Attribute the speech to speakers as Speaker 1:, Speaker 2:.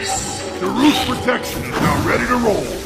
Speaker 1: The roof protection is now ready to roll.